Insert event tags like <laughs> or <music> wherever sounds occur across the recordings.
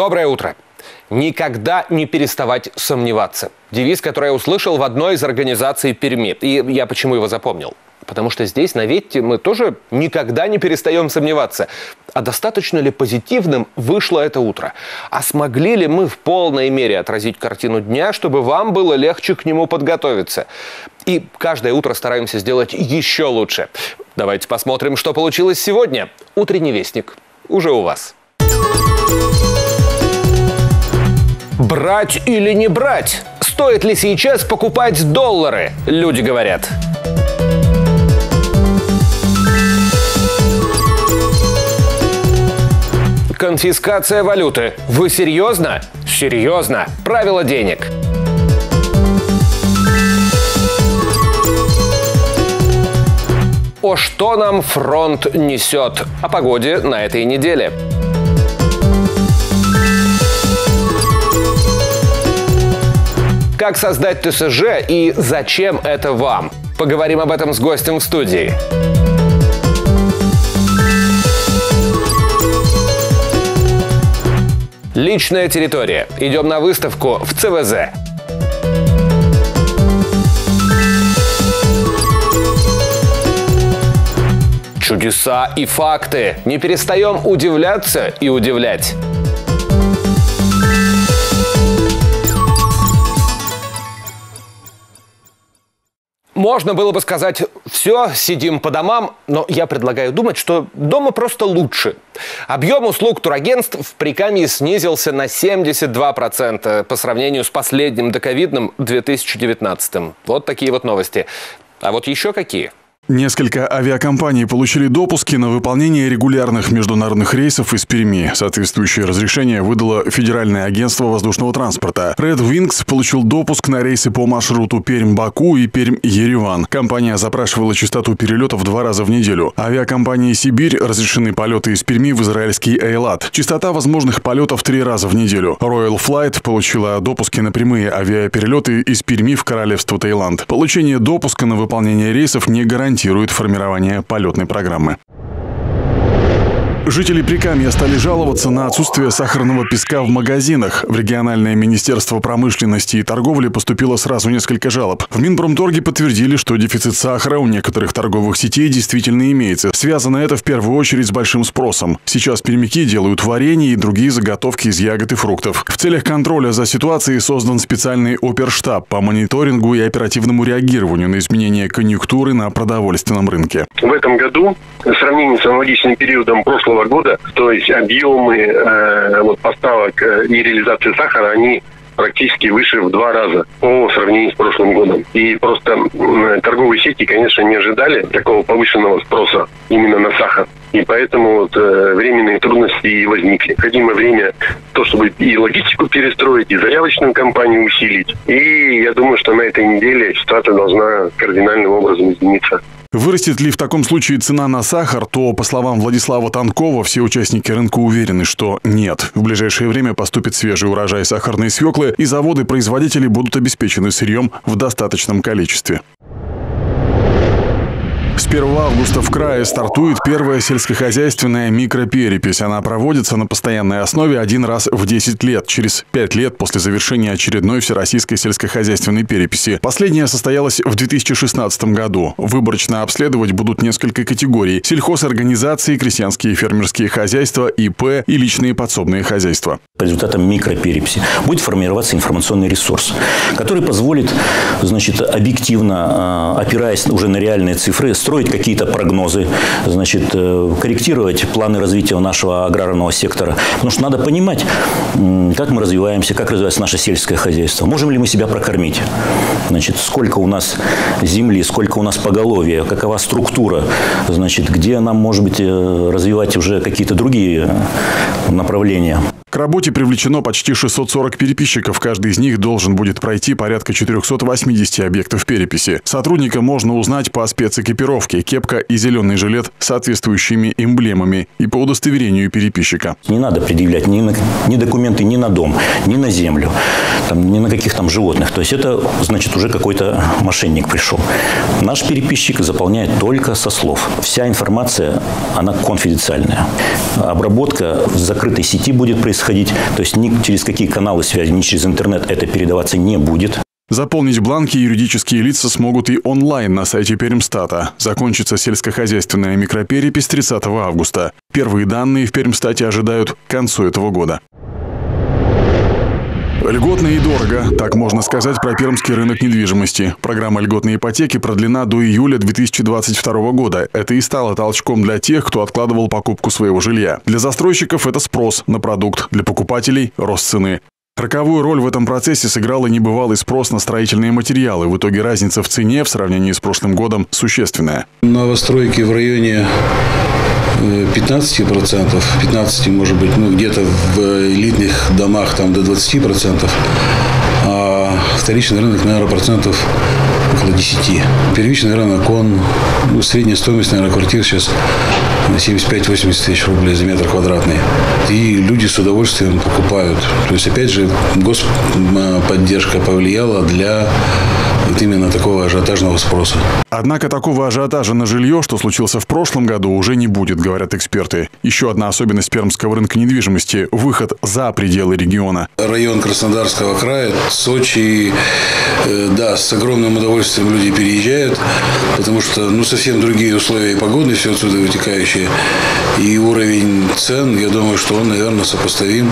Доброе утро. Никогда не переставать сомневаться. Девиз, который я услышал в одной из организаций Перми. И я почему его запомнил? Потому что здесь, на Ветте, мы тоже никогда не перестаем сомневаться. А достаточно ли позитивным вышло это утро? А смогли ли мы в полной мере отразить картину дня, чтобы вам было легче к нему подготовиться? И каждое утро стараемся сделать еще лучше. Давайте посмотрим, что получилось сегодня. Утренний вестник уже у вас. Брать или не брать? Стоит ли сейчас покупать доллары? Люди говорят. Конфискация валюты. Вы серьезно? Серьезно. Правила денег. О что нам фронт несет? О погоде на этой неделе. Как создать ТСЖ и зачем это вам? Поговорим об этом с гостем в студии. Личная территория. Идем на выставку в ЦВЗ. Чудеса и факты. Не перестаем удивляться и удивлять. Можно было бы сказать, все, сидим по домам, но я предлагаю думать, что дома просто лучше. Объем услуг турагентств в Прикамье снизился на 72% по сравнению с последним доковидным 2019. Вот такие вот новости. А вот еще какие – Несколько авиакомпаний получили допуски на выполнение регулярных международных рейсов из Перми. Соответствующее разрешение выдало Федеральное агентство воздушного транспорта. Red Wings получил допуск на рейсы по маршруту Пермь-Баку и Пермь-Ереван. Компания запрашивала частоту перелетов два раза в неделю. Авиакомпании «Сибирь» разрешены полеты из Перми в израильский Эйлат. Частота возможных полетов три раза в неделю. Royal Flight получила допуски на прямые авиаперелеты из Перми в Королевство Таиланд. Получение допуска на выполнение рейсов не гарантирует гарантирует формирование полетной программы. Жители Прикамья стали жаловаться на отсутствие сахарного песка в магазинах. В региональное министерство промышленности и торговли поступило сразу несколько жалоб. В Минпромторге подтвердили, что дефицит сахара у некоторых торговых сетей действительно имеется. Связано это в первую очередь с большим спросом. Сейчас пермяки делают варенье и другие заготовки из ягод и фруктов. В целях контроля за ситуацией создан специальный оперштаб по мониторингу и оперативному реагированию на изменения конъюнктуры на продовольственном рынке. В этом году, сравнении с аналогичным периодом прошлого года, то есть объемы э, вот поставок э, и реализации сахара, они практически выше в два раза по сравнению с прошлым годом. И просто торговые сети, конечно, не ожидали такого повышенного спроса именно на сахар. И поэтому вот, э, временные трудности и возникли. Необходимо время то, чтобы и логистику перестроить, и заявочную кампанию усилить. И я думаю, что на этой неделе ситуация должна кардинальным образом измениться. Вырастет ли в таком случае цена на сахар, то, по словам Владислава Танкова, все участники рынка уверены, что нет. В ближайшее время поступит свежий урожай сахарной свеклы, и заводы-производители будут обеспечены сырьем в достаточном количестве. С 1 августа в крае стартует первая сельскохозяйственная микроперепись. Она проводится на постоянной основе один раз в 10 лет, через 5 лет после завершения очередной всероссийской сельскохозяйственной переписи. Последняя состоялась в 2016 году. Выборочно обследовать будут несколько категорий – сельхозорганизации, крестьянские и фермерские хозяйства, ИП и личные подсобные хозяйства. По результатам микропереписи будет формироваться информационный ресурс, который позволит значит, объективно, а, опираясь уже на реальные цифры, строить какие-то прогнозы, значит, э, корректировать планы развития нашего аграрного сектора. Потому что надо понимать, как мы развиваемся, как развивается наше сельское хозяйство. Можем ли мы себя прокормить? Значит, сколько у нас земли, сколько у нас поголовья, какова структура, значит, где нам, может быть, э, развивать уже какие-то другие направления. К работе привлечено почти 640 переписчиков. Каждый из них должен будет пройти порядка 480 объектов переписи. Сотрудника можно узнать по спецэкипировке, кепка и зеленый жилет с соответствующими эмблемами и по удостоверению переписчика. Не надо предъявлять ни, на, ни документы ни на дом, ни на землю, там, ни на каких там животных. То есть это значит уже какой-то мошенник пришел. Наш переписчик заполняет только со слов. Вся информация, она конфиденциальная. Обработка в закрытой сети будет происходить происходить. То есть ни через какие каналы связи, ни через интернет это передаваться не будет. Заполнить бланки юридические лица смогут и онлайн на сайте Пермстата. Закончится сельскохозяйственная микроперепись 30 августа. Первые данные в Пермстате ожидают к концу этого года. Льготно и дорого, так можно сказать про пермский рынок недвижимости. Программа льготной ипотеки продлена до июля 2022 года. Это и стало толчком для тех, кто откладывал покупку своего жилья. Для застройщиков это спрос на продукт, для покупателей – рост цены. Роковую роль в этом процессе сыграл и небывалый спрос на строительные материалы. В итоге разница в цене в сравнении с прошлым годом существенная. Новостройки в районе 15%, 15 может быть, ну где-то в элитных домах там до 20%, а вторичный рынок, наверное, процентов около 10. Первичный рынок, он, ну, средняя стоимость, наверное, квартир сейчас 75-80 тысяч рублей за метр квадратный. И люди с удовольствием покупают. То есть, опять же, господдержка повлияла для вот именно такого ажиотажного спроса. Однако такого ажиотажа на жилье, что случился в прошлом году, уже не будет, говорят эксперты. Еще одна особенность пермского рынка недвижимости – выход за пределы региона. Район Краснодарского края, Сочи, э, да, с огромным удовольствием люди переезжают, потому что ну, совсем другие условия и погодные все отсюда вытекающие. И уровень цен, я думаю, что он, наверное, сопоставим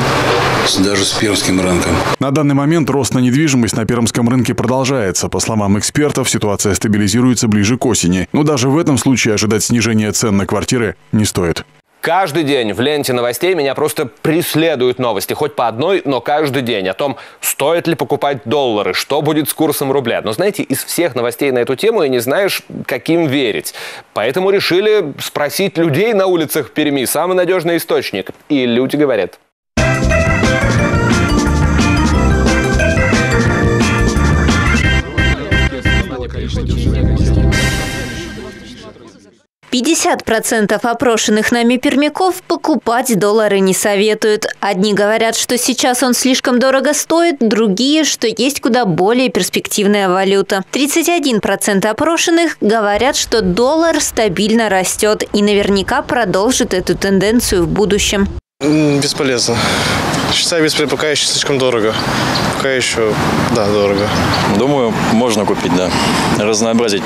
с, даже с пермским рынком. На данный момент рост на недвижимость на пермском рынке продолжается. По словам экспертов, ситуация стабилизируется ближе к осени. Но даже в этом случае ожидать снижения цен на квартиры не стоит. Каждый день в ленте новостей меня просто преследуют новости. Хоть по одной, но каждый день. О том, стоит ли покупать доллары, что будет с курсом рубля. Но знаете, из всех новостей на эту тему и не знаешь, каким верить. Поэтому решили спросить людей на улицах Перми. Самый надежный источник. И люди говорят. 50% опрошенных нами пермяков покупать доллары не советуют. Одни говорят, что сейчас он слишком дорого стоит, другие, что есть куда более перспективная валюта. 31% опрошенных говорят, что доллар стабильно растет и наверняка продолжит эту тенденцию в будущем. Бесполезно. Считаю, бесполезно, пока еще слишком дорого. Пока еще, да, дорого. Думаю, можно купить, да. Разнообразить,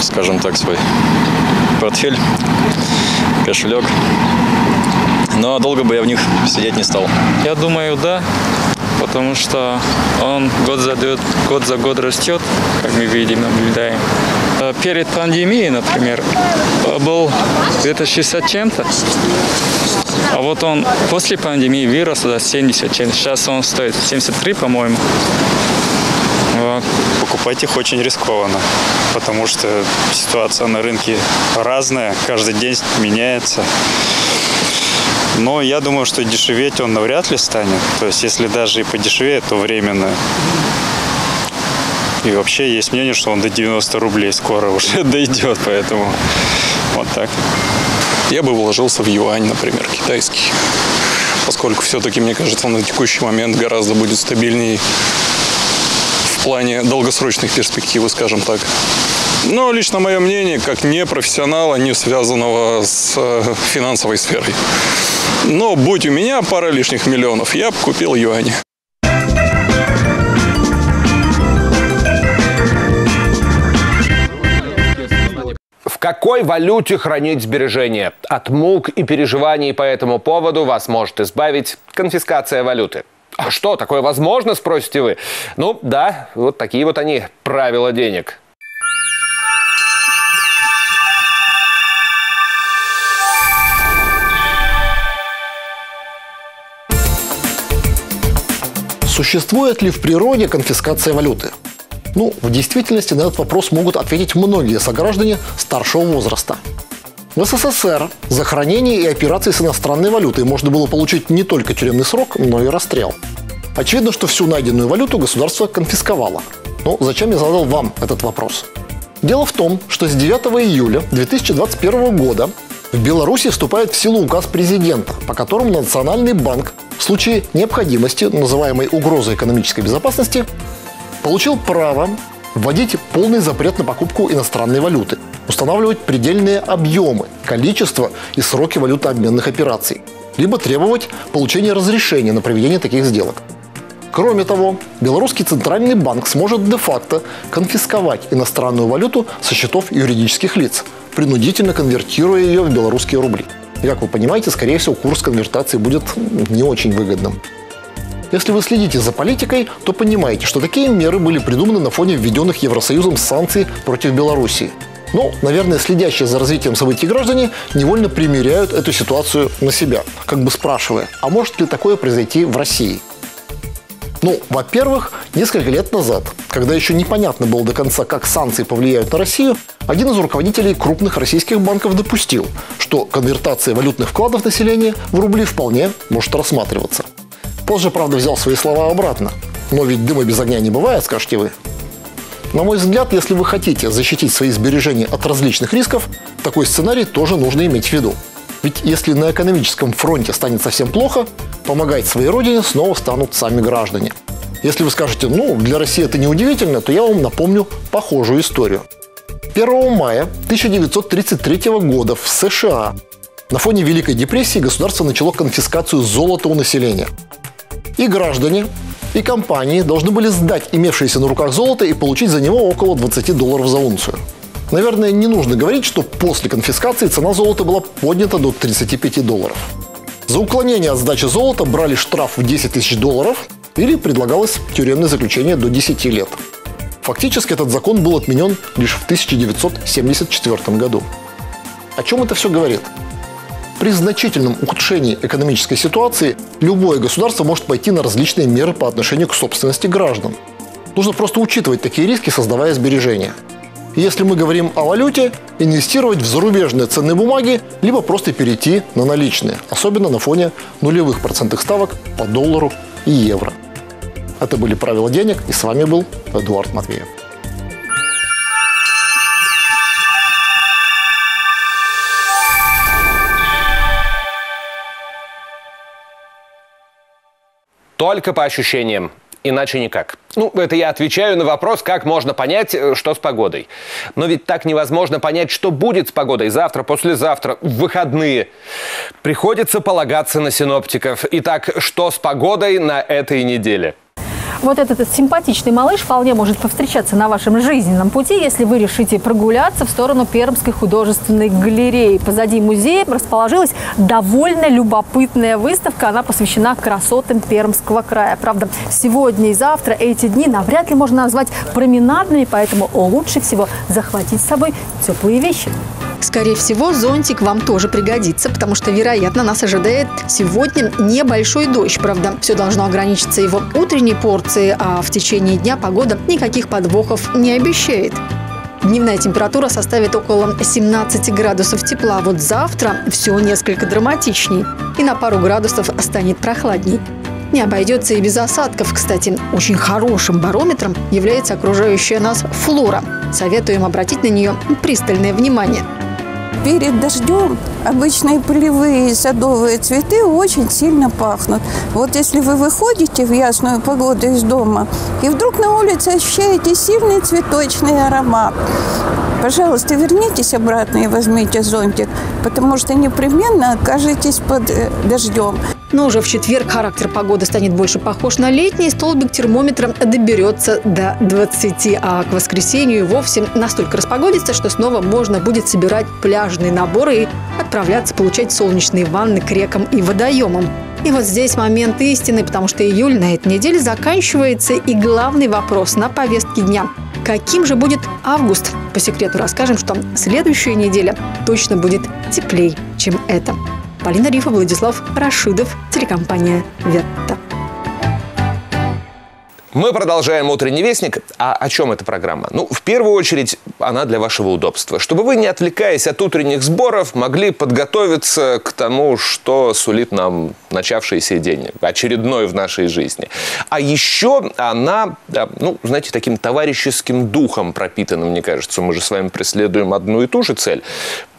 скажем так, свой портфель, кошелек. Но долго бы я в них сидеть не стал. Я думаю, да, потому что он год за, год за год растет, как мы видим, наблюдаем. Э, перед пандемией, например, был где-то 60 чем-то, а вот он после пандемии вырос до 70 чем-то. Сейчас он стоит 73, по-моему. Вот. Покупать их очень рискованно, потому что ситуация на рынке разная, каждый день меняется. Но я думаю, что дешеветь он навряд ли станет. То есть, если даже и подешевеет, то временно. И вообще есть мнение, что он до 90 рублей скоро уже <laughs> дойдет, поэтому вот так. Я бы вложился в юань, например, китайский. Поскольку все-таки, мне кажется, он на текущий момент гораздо будет стабильнее плане долгосрочных перспектив, скажем так. Но лично мое мнение, как не профессионала, не связанного с э, финансовой сферой. Но будь у меня пара лишних миллионов, я бы купил юани. В какой валюте хранить сбережения? От мук и переживаний по этому поводу вас может избавить конфискация валюты. А что, такое возможно, спросите вы? Ну да, вот такие вот они, правила денег. Существует ли в природе конфискация валюты? Ну, в действительности на этот вопрос могут ответить многие сограждане старшего возраста. В СССР за хранение и операции с иностранной валютой можно было получить не только тюремный срок, но и расстрел. Очевидно, что всю найденную валюту государство конфисковало. Но зачем я задал вам этот вопрос? Дело в том, что с 9 июля 2021 года в Беларуси вступает в силу указ президента, по которому Национальный банк в случае необходимости, называемой угрозой экономической безопасности, получил право вводить полный запрет на покупку иностранной валюты, устанавливать предельные объемы, количество и сроки валютообменных операций. либо требовать получения разрешения на проведение таких сделок. Кроме того, Белорусский Центральный банк сможет де-факто конфисковать иностранную валюту со счетов юридических лиц, принудительно конвертируя ее в белорусские рубли. И, как вы понимаете, скорее всего, курс конвертации будет не очень выгодным. Если вы следите за политикой, то понимаете, что такие меры были придуманы на фоне введенных Евросоюзом санкций против Беларуси. Но, наверное, следящие за развитием событий граждане невольно примеряют эту ситуацию на себя, как бы спрашивая, а может ли такое произойти в России? Ну, во-первых, несколько лет назад, когда еще непонятно было до конца, как санкции повлияют на Россию, один из руководителей крупных российских банков допустил, что конвертация валютных вкладов населения в рубли вполне может рассматриваться. Позже, правда, взял свои слова обратно. Но ведь дыма без огня не бывает, скажете вы. На мой взгляд, если вы хотите защитить свои сбережения от различных рисков, такой сценарий тоже нужно иметь в виду. Ведь если на экономическом фронте станет совсем плохо, помогать своей родине снова станут сами граждане. Если вы скажете, ну, для России это не удивительно, то я вам напомню похожую историю. 1 мая 1933 года в США на фоне Великой депрессии государство начало конфискацию золота у населения. И граждане, и компании должны были сдать имевшееся на руках золото и получить за него около 20 долларов за унцию. Наверное, не нужно говорить, что после конфискации цена золота была поднята до 35 долларов. За уклонение от сдачи золота брали штраф в 10 тысяч долларов или предлагалось тюремное заключение до 10 лет. Фактически этот закон был отменен лишь в 1974 году. О чем это все говорит? При значительном ухудшении экономической ситуации любое государство может пойти на различные меры по отношению к собственности граждан. Нужно просто учитывать такие риски, создавая сбережения. Если мы говорим о валюте, инвестировать в зарубежные ценные бумаги, либо просто перейти на наличные, особенно на фоне нулевых процентных ставок по доллару и евро. Это были «Правила денег» и с вами был Эдуард Матвеев. Только по ощущениям. Иначе никак. Ну, это я отвечаю на вопрос, как можно понять, э, что с погодой. Но ведь так невозможно понять, что будет с погодой завтра, послезавтра, в выходные. Приходится полагаться на синоптиков. Итак, что с погодой на этой неделе? Вот этот симпатичный малыш вполне может повстречаться на вашем жизненном пути, если вы решите прогуляться в сторону Пермской художественной галереи. Позади музея расположилась довольно любопытная выставка. Она посвящена красотам Пермского края. Правда, сегодня и завтра эти дни навряд ли можно назвать променадными, поэтому лучше всего захватить с собой теплые вещи. Скорее всего, зонтик вам тоже пригодится, потому что, вероятно, нас ожидает сегодня небольшой дождь. Правда, все должно ограничиться его утренней порцией, а в течение дня погода никаких подвохов не обещает. Дневная температура составит около 17 градусов тепла. Вот завтра все несколько драматичней. И на пару градусов станет прохладней. Не обойдется и без осадков. Кстати, очень хорошим барометром является окружающая нас флора. Советуем обратить на нее пристальное внимание – перед дождем обычные полевые садовые цветы очень сильно пахнут. Вот если вы выходите в ясную погоду из дома, и вдруг на улице ощущаете сильный цветочный аромат, пожалуйста, вернитесь обратно и возьмите зонтик, потому что непременно окажетесь под э, дождем. Но уже в четверг характер погоды станет больше похож на летний, столбик термометра доберется до 20, а к воскресенью вовсе настолько распогодится, что снова можно будет собирать пляжные наборы и отправляться получать солнечные ванны к рекам и водоемам. И вот здесь момент истины, потому что июль на этой неделе заканчивается, и главный вопрос на повестке дня – каким же будет август? По секрету расскажем, что следующая неделя точно будет теплее, чем это. Полина Рифа, Владислав Рашидов, телекомпания «Ветта». Мы продолжаем «Утренний вестник». А о чем эта программа? Ну, в первую очередь, она для вашего удобства. Чтобы вы, не отвлекаясь от утренних сборов, могли подготовиться к тому, что сулит нам начавшийся день, очередной в нашей жизни. А еще она, ну, знаете, таким товарищеским духом пропитана, мне кажется. Мы же с вами преследуем одну и ту же цель.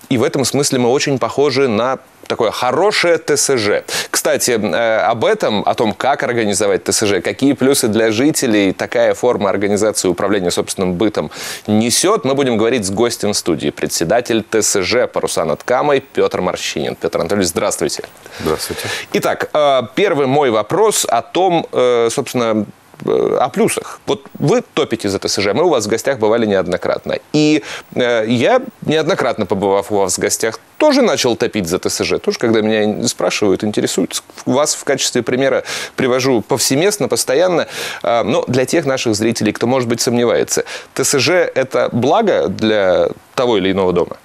И в этом смысле мы очень похожи на такое хорошее ТСЖ. Кстати, э, об этом, о том, как организовать ТСЖ, какие плюсы для жителей такая форма организации управления собственным бытом несет, мы будем говорить с гостем студии, председатель ТСЖ «Паруса над Камой» Петр Морщинин. Петр Анатольевич, здравствуйте. Здравствуйте. Итак, э, первый мой вопрос о том, э, собственно, о плюсах. Вот вы топите за ТСЖ, мы у вас в гостях бывали неоднократно. И э, я, неоднократно побывав у вас в гостях, тоже начал топить за ТСЖ. Тоже, когда меня спрашивают, интересуют, вас в качестве примера привожу повсеместно, постоянно. Э, но для тех наших зрителей, кто, может быть, сомневается, ТСЖ – это благо для того или иного дома?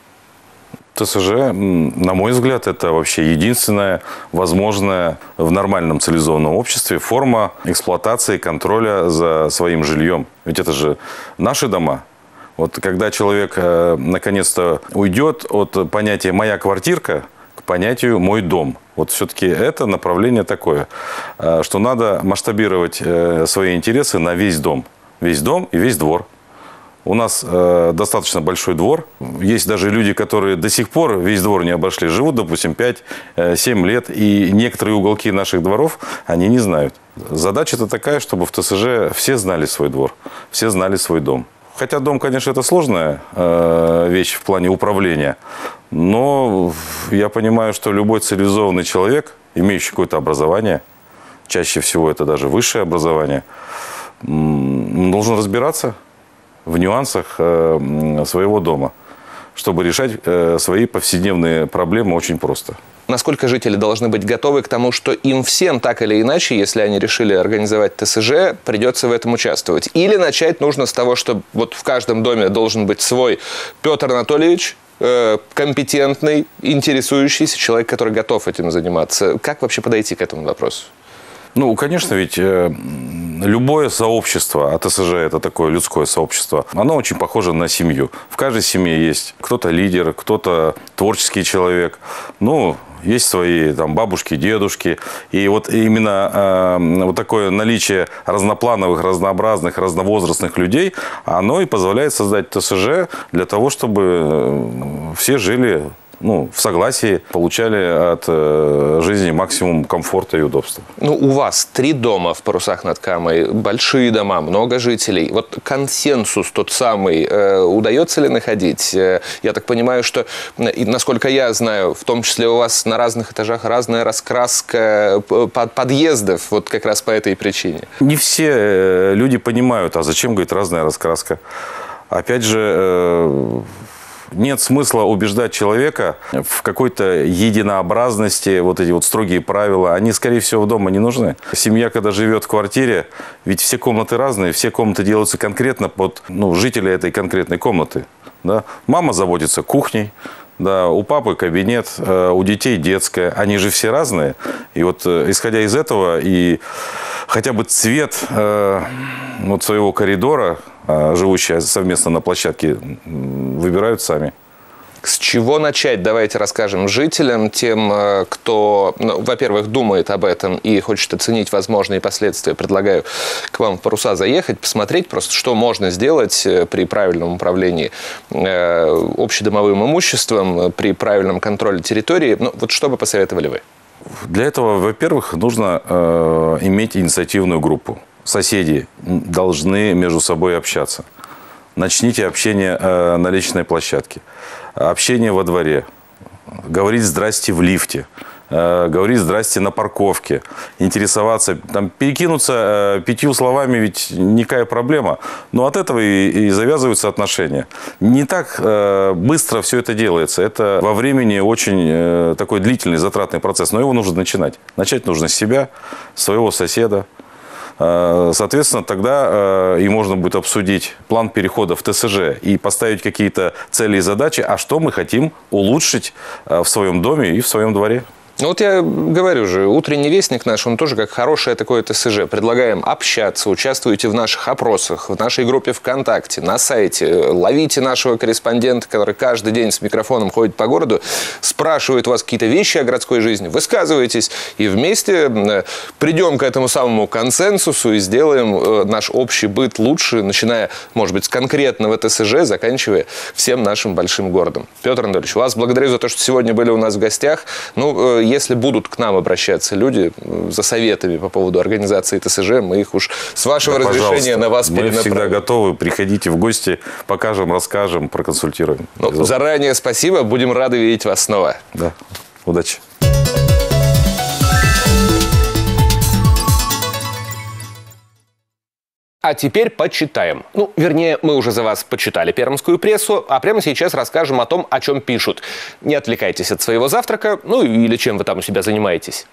ТСЖ, на мой взгляд, это вообще единственная возможная в нормальном цивилизованном обществе форма эксплуатации контроля за своим жильем. Ведь это же наши дома. Вот когда человек э, наконец-то уйдет от понятия «моя квартирка», к понятию «мой дом». Вот все-таки это направление такое, э, что надо масштабировать э, свои интересы на весь дом. Весь дом и весь двор. У нас э, достаточно большой двор. Есть даже люди, которые до сих пор весь двор не обошли. Живут, допустим, 5-7 э, лет. И некоторые уголки наших дворов они не знают. Задача-то такая, чтобы в ТСЖ все знали свой двор, все знали свой дом. Хотя дом, конечно, это сложная э, вещь в плане управления. Но я понимаю, что любой цивилизованный человек, имеющий какое-то образование, чаще всего это даже высшее образование, должен разбираться в нюансах э, своего дома, чтобы решать э, свои повседневные проблемы очень просто. Насколько жители должны быть готовы к тому, что им всем так или иначе, если они решили организовать ТСЖ, придется в этом участвовать? Или начать нужно с того, что вот в каждом доме должен быть свой Петр Анатольевич, э, компетентный, интересующийся человек, который готов этим заниматься. Как вообще подойти к этому вопросу? Ну, конечно, ведь любое сообщество, а ТСЖ это такое людское сообщество, оно очень похоже на семью. В каждой семье есть кто-то лидер, кто-то творческий человек. Ну, есть свои там бабушки, дедушки. И вот именно э, вот такое наличие разноплановых, разнообразных, разновозрастных людей, оно и позволяет создать ТСЖ для того, чтобы э, все жили ну, в согласии получали от э, жизни максимум комфорта и удобства. Ну, у вас три дома в Парусах над Камой, большие дома, много жителей. Вот консенсус тот самый э, удается ли находить? Э, я так понимаю, что, и, насколько я знаю, в том числе у вас на разных этажах разная раскраска под, подъездов, вот как раз по этой причине. Не все э, люди понимают, а зачем, говорит, разная раскраска. Опять же, э, нет смысла убеждать человека в какой-то единообразности, вот эти вот строгие правила, они, скорее всего, дома не нужны. Семья, когда живет в квартире, ведь все комнаты разные, все комнаты делаются конкретно под ну, жителя этой конкретной комнаты. Да? Мама заботится кухней, да, у папы кабинет, э, у детей детская. Они же все разные. И вот э, исходя из этого и хотя бы цвет э, вот своего коридора, живущие совместно на площадке, выбирают сами. С чего начать? Давайте расскажем жителям, тем, э, кто, ну, во-первых, думает об этом и хочет оценить возможные последствия. Предлагаю к вам в паруса заехать, посмотреть просто, что можно сделать э, при правильном управлении э, общедомовым имуществом, при правильном контроле территории. Ну, вот что бы посоветовали вы? Для этого, во-первых, нужно э, иметь инициативную группу соседи должны между собой общаться. Начните общение э, на личной площадке, общение во дворе, говорить «здрасте» в лифте, э, говорить «здрасте» на парковке, интересоваться, там, перекинуться э, пятью словами, ведь никакая проблема. Но от этого и, и завязываются отношения. Не так быстро все это делается. Это во времени очень такой длительный, затратный процесс. Но его нужно начинать. Начать нужно с себя, своего соседа, соответственно, тогда э, и можно будет обсудить план перехода в ТСЖ и поставить какие-то цели и задачи, а что мы хотим улучшить э, в своем доме и в своем дворе. Вот я говорю же, утренний вестник наш, он тоже как хорошее такое ТСЖ. Предлагаем общаться, участвуйте в наших опросах, в нашей группе ВКонтакте, на сайте. Ловите нашего корреспондента, который каждый день с микрофоном ходит по городу, спрашивает у вас какие-то вещи о городской жизни, высказывайтесь, и вместе э, придем к этому самому консенсусу и сделаем э, наш общий быт лучше, начиная, может быть, с конкретного ТСЖ, заканчивая всем нашим большим городом. Петр Анатольевич, вас благодарю за то, что сегодня были у нас в гостях. Ну, э, если будут к нам обращаться люди за советами по поводу организации ТСЖ, мы их уж с вашего да, разрешения на вас Мы всегда готовы. Приходите в гости, покажем, расскажем, проконсультируем. Ну, заранее спасибо. Будем рады видеть вас снова. Да. Удачи. А теперь почитаем. Ну, вернее, мы уже за вас почитали пермскую прессу, а прямо сейчас расскажем о том, о чем пишут. Не отвлекайтесь от своего завтрака, ну или чем вы там у себя занимаетесь.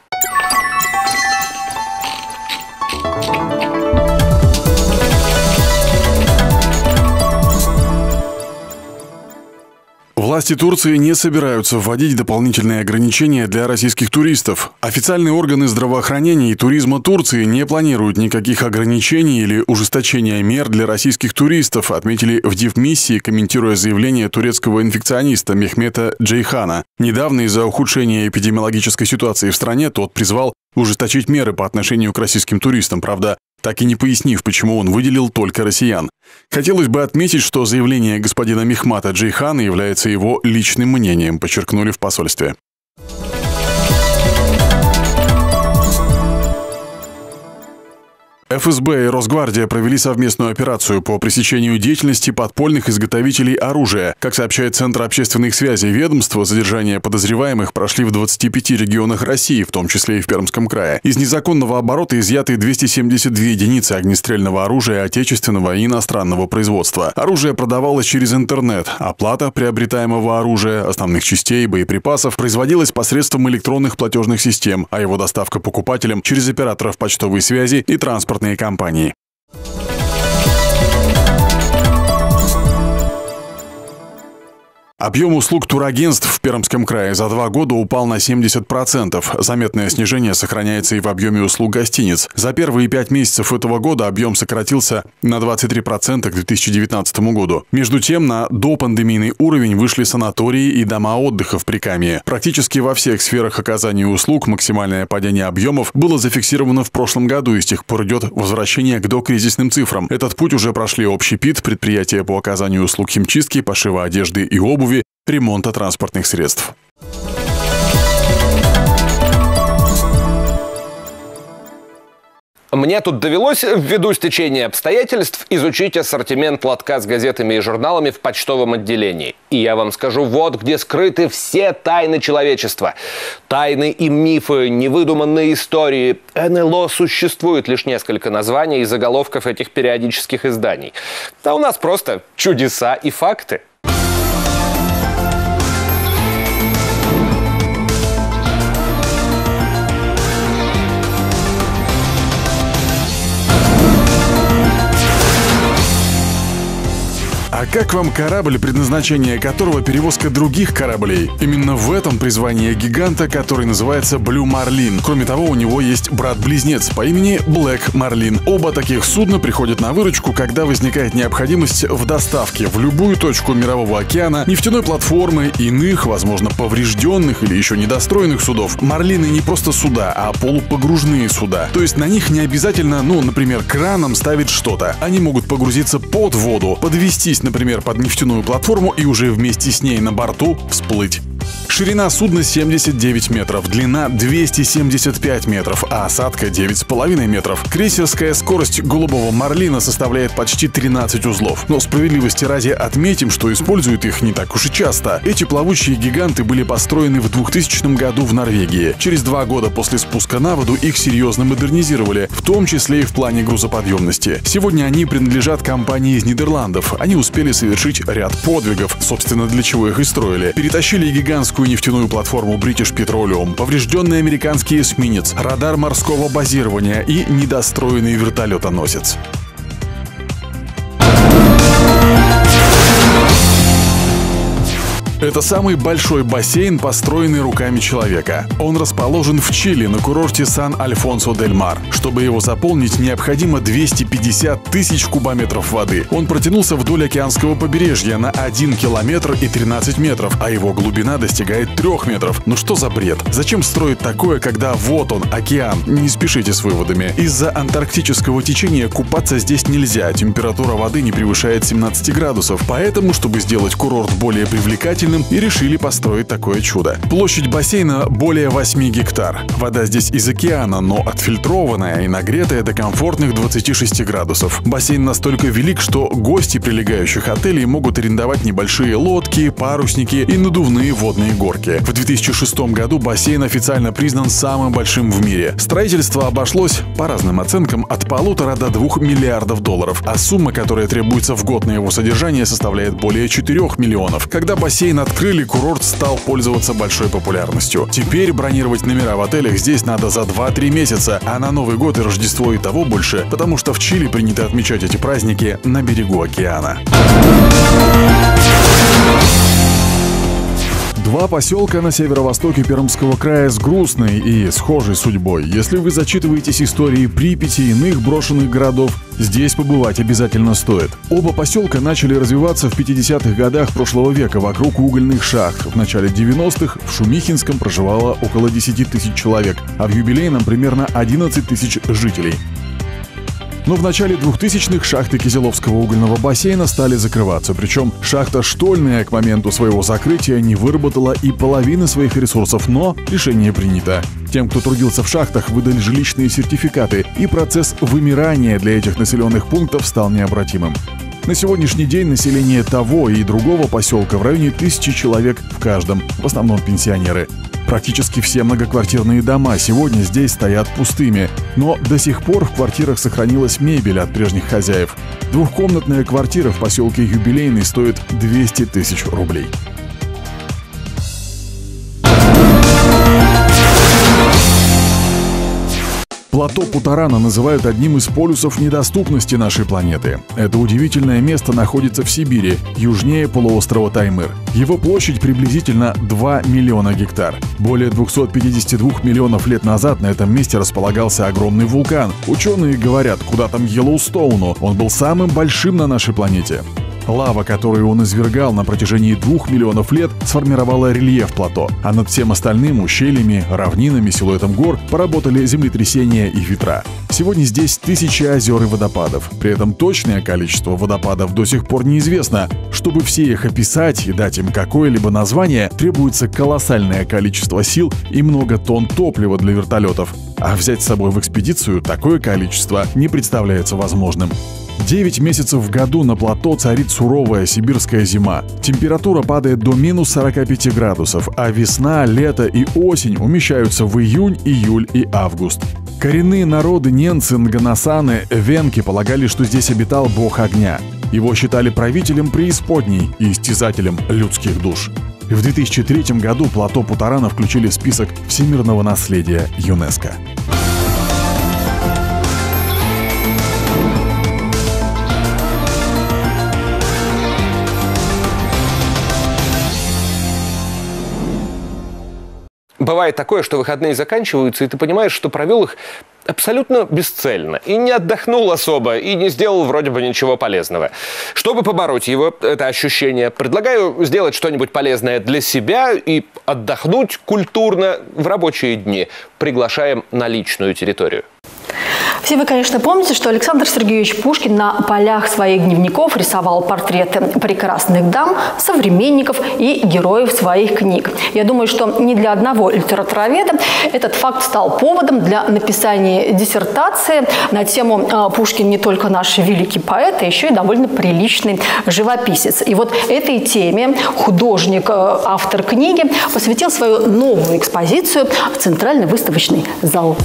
Власти Турции не собираются вводить дополнительные ограничения для российских туристов. Официальные органы здравоохранения и туризма Турции не планируют никаких ограничений или ужесточения мер для российских туристов, отметили в Дивмиссии, комментируя заявление турецкого инфекциониста Мехмета Джейхана. Недавно из-за ухудшения эпидемиологической ситуации в стране тот призвал ужесточить меры по отношению к российским туристам. Правда, так и не пояснив, почему он выделил только россиян. Хотелось бы отметить, что заявление господина Мехмата Джейхана является его личным мнением, подчеркнули в посольстве. ФСБ и Росгвардия провели совместную операцию по пресечению деятельности подпольных изготовителей оружия. Как сообщает Центр общественных связей ведомства, задержания подозреваемых прошли в 25 регионах России, в том числе и в Пермском крае. Из незаконного оборота изъяты 272 единицы огнестрельного оружия отечественного и иностранного производства. Оружие продавалось через интернет. Оплата приобретаемого оружия, основных частей и боеприпасов производилась посредством электронных платежных систем, а его доставка покупателям через операторов почтовой связи и транспорта транспортные компании. Объем услуг турагентств в Пермском крае за два года упал на 70%. Заметное снижение сохраняется и в объеме услуг гостиниц. За первые пять месяцев этого года объем сократился на 23% к 2019 году. Между тем, на допандемийный уровень вышли санатории и дома отдыха в Прикамье. Практически во всех сферах оказания услуг максимальное падение объемов было зафиксировано в прошлом году и с тех пор идет возвращение к докризисным цифрам. Этот путь уже прошли общепит, предприятия по оказанию услуг химчистки, пошива одежды и обуви, ремонта транспортных средств. Мне тут довелось, ввиду стечения обстоятельств, изучить ассортимент лотка с газетами и журналами в почтовом отделении. И я вам скажу, вот где скрыты все тайны человечества. Тайны и мифы, невыдуманные истории. НЛО существует лишь несколько названий и заголовков этих периодических изданий. А у нас просто чудеса и факты. Как вам корабль, предназначение которого перевозка других кораблей? Именно в этом призвание гиганта, который называется Blue Marlin. Кроме того, у него есть брат-близнец по имени Black Marlin. Оба таких судна приходят на выручку, когда возникает необходимость в доставке в любую точку Мирового океана нефтяной платформы, иных, возможно, поврежденных или еще недостроенных судов. Марлины не просто суда, а полупогружные суда. То есть на них не обязательно, ну, например, краном ставить что-то. Они могут погрузиться под воду, подвестись например, под нефтяную платформу и уже вместе с ней на борту всплыть. Ширина судна 79 метров, длина 275 метров, а осадка 9,5 метров. Крейсерская скорость «Голубого Марлина» составляет почти 13 узлов. Но справедливости ради отметим, что используют их не так уж и часто. Эти плавучие гиганты были построены в 2000 году в Норвегии. Через два года после спуска на воду их серьезно модернизировали, в том числе и в плане грузоподъемности. Сегодня они принадлежат компании из Нидерландов. Они успели совершить ряд подвигов, собственно, для чего их и строили. Перетащили гигантскую американскую нефтяную платформу British Petroleum, поврежденный американский эсминец, радар морского базирования и недостроенный вертолетоносец. Это самый большой бассейн, построенный руками человека. Он расположен в Чили на курорте Сан-Альфонсо-дель-Мар. Чтобы его заполнить, необходимо 250 тысяч кубометров воды. Он протянулся вдоль океанского побережья на 1 километр и 13 метров, а его глубина достигает 3 метров. Ну что за бред? Зачем строить такое, когда вот он, океан? Не спешите с выводами. Из-за антарктического течения купаться здесь нельзя. Температура воды не превышает 17 градусов. Поэтому, чтобы сделать курорт более привлекательным, и решили построить такое чудо. Площадь бассейна более 8 гектар. Вода здесь из океана, но отфильтрованная и нагретая до комфортных 26 градусов. Бассейн настолько велик, что гости прилегающих отелей могут арендовать небольшие лодки, парусники и надувные водные горки. В 2006 году бассейн официально признан самым большим в мире. Строительство обошлось, по разным оценкам, от полутора до двух миллиардов долларов, а сумма, которая требуется в год на его содержание, составляет более 4 миллионов. Когда бассейн открыли, курорт стал пользоваться большой популярностью. Теперь бронировать номера в отелях здесь надо за 2-3 месяца, а на Новый год и Рождество и того больше, потому что в Чили принято отмечать эти праздники на берегу океана. Два поселка на северо-востоке Пермского края с грустной и схожей судьбой. Если вы зачитываетесь истории Припяти и иных брошенных городов, здесь побывать обязательно стоит. Оба поселка начали развиваться в 50-х годах прошлого века вокруг угольных шахт. В начале 90-х в Шумихинском проживало около 10 тысяч человек, а в юбилейном примерно 11 тысяч жителей. Но в начале 2000-х шахты Кизеловского угольного бассейна стали закрываться. Причем шахта Штольная к моменту своего закрытия не выработала и половины своих ресурсов, но решение принято. Тем, кто трудился в шахтах, выдали жилищные сертификаты, и процесс вымирания для этих населенных пунктов стал необратимым. На сегодняшний день население того и другого поселка в районе тысячи человек в каждом, в основном пенсионеры. Практически все многоквартирные дома сегодня здесь стоят пустыми, но до сих пор в квартирах сохранилась мебель от прежних хозяев. Двухкомнатная квартира в поселке Юбилейный стоит 200 тысяч рублей. Плато Путарана называют одним из полюсов недоступности нашей планеты. Это удивительное место находится в Сибири, южнее полуострова Таймыр. Его площадь приблизительно 2 миллиона гектар. Более 252 миллионов лет назад на этом месте располагался огромный вулкан. Ученые говорят, куда там Йеллоустоуну, он был самым большим на нашей планете. Лава, которую он извергал на протяжении двух миллионов лет, сформировала рельеф плато, а над всем остальным ущельями, равнинами, силуэтом гор поработали землетрясения и ветра. Сегодня здесь тысячи озер и водопадов. При этом точное количество водопадов до сих пор неизвестно. Чтобы все их описать и дать им какое-либо название, требуется колоссальное количество сил и много тонн топлива для вертолетов. А взять с собой в экспедицию такое количество не представляется возможным. 9 месяцев в году на плато царит суровая сибирская зима. Температура падает до минус 45 градусов, а весна, лето и осень умещаются в июнь, июль и август. Коренные народы ненцы, нганасаны, венки полагали, что здесь обитал бог огня. Его считали правителем преисподней и истязателем людских душ. В 2003 году плато Путарана включили в список всемирного наследия ЮНЕСКО. Бывает такое, что выходные заканчиваются, и ты понимаешь, что провел их абсолютно бесцельно, и не отдохнул особо, и не сделал вроде бы ничего полезного. Чтобы побороть его, это ощущение, предлагаю сделать что-нибудь полезное для себя и отдохнуть культурно в рабочие дни. Приглашаем на личную территорию. Все вы, конечно, помните, что Александр Сергеевич Пушкин на полях своих дневников рисовал портреты прекрасных дам, современников и героев своих книг. Я думаю, что ни для одного литературоведа этот факт стал поводом для написания диссертации на тему а, «Пушкин не только наш великий поэт, а еще и довольно приличный живописец». И вот этой теме художник, а, автор книги, посвятил свою новую экспозицию в Центральный выставочный зал.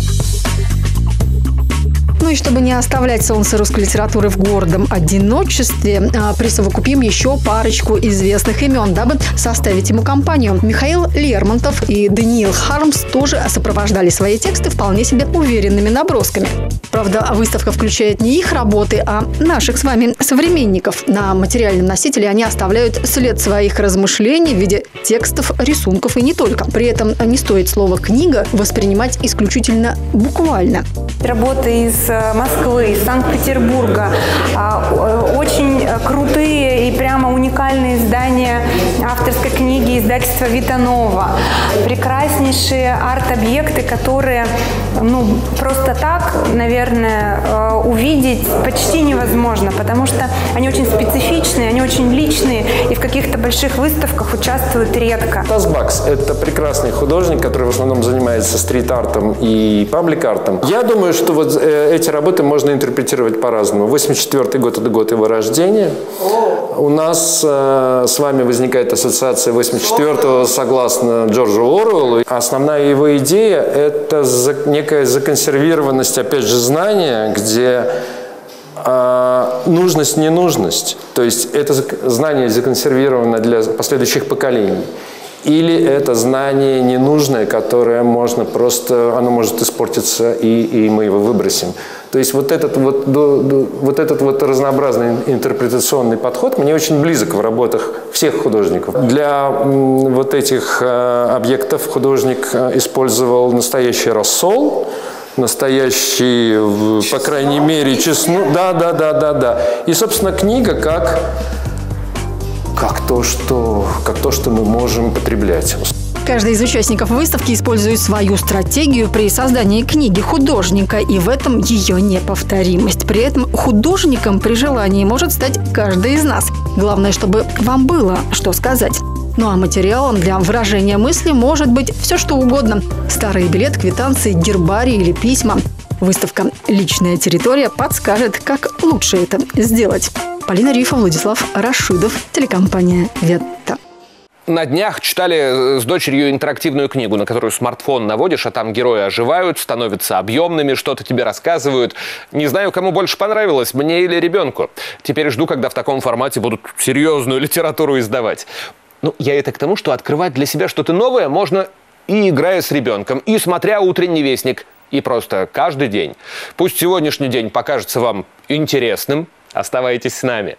Ну и чтобы не оставлять солнце русской литературы в гордом одиночестве, а, присовокупим еще парочку известных имен, дабы составить ему компанию. Михаил Лермонтов и Даниил Хармс тоже сопровождали свои тексты вполне себе уверенными набросками. Правда, выставка включает не их работы, а наших с вами современников. На материальном носителе они оставляют след своих размышлений в виде текстов, рисунков и не только. При этом не стоит слово «книга» воспринимать исключительно буквально. Работы из Москвы, из Санкт-Петербурга, а, очень крутые и прямо уникальные издания авторской книги издательства Витанова, прекраснейшие арт-объекты, которые ну, просто так, наверное, э, увидеть почти невозможно, потому что они очень специфичные, они очень личные, и в каких-то больших выставках участвуют редко. Тазбакс – это прекрасный художник, который в основном занимается стрит-артом и паблик-артом. Я думаю, что вот э, эти работы можно интерпретировать по-разному. 84 год – это год его рождения. У нас э, с вами возникает ассоциация 84-го согласно Джорджу Оруэллу. Основная его идея – это некая законсервированность, опять же, знания, где э, нужность, ненужность. То есть это знание законсервировано для последующих поколений. Или это знание ненужное, которое можно просто, оно может испортиться, и, и мы его выбросим. То есть вот этот вот, вот этот вот разнообразный интерпретационный подход мне очень близок в работах всех художников. Для вот этих э, объектов художник э, использовал настоящий рассол, настоящий, по крайней мере, честно. Да, да, да, да, да. И, собственно, книга как то, что, как то, что мы можем потреблять. Каждый из участников выставки использует свою стратегию при создании книги художника, и в этом ее неповторимость. При этом художником при желании может стать каждый из нас. Главное, чтобы вам было что сказать. Ну а материалом для выражения мысли может быть все что угодно. Старый билет, квитанции, гербарий или письма. Выставка «Личная территория» подскажет, как лучше это сделать. Полина Рифа, Владислав Рашидов, телекомпания «Ветта». На днях читали э, с дочерью интерактивную книгу, на которую смартфон наводишь, а там герои оживают, становятся объемными, что-то тебе рассказывают. Не знаю, кому больше понравилось, мне или ребенку. Теперь жду, когда в таком формате будут серьезную литературу издавать. Ну, я это к тому, что открывать для себя что-то новое можно и играя с ребенком, и смотря «Утренний вестник», и просто каждый день. Пусть сегодняшний день покажется вам интересным, Оставайтесь с нами.